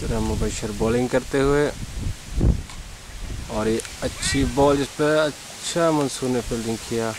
तरह मुबशर बॉलिंग करते हुए और ये अच्छी बॉल जिस पर अच्छा मंसूर ने फील्डिंग किया।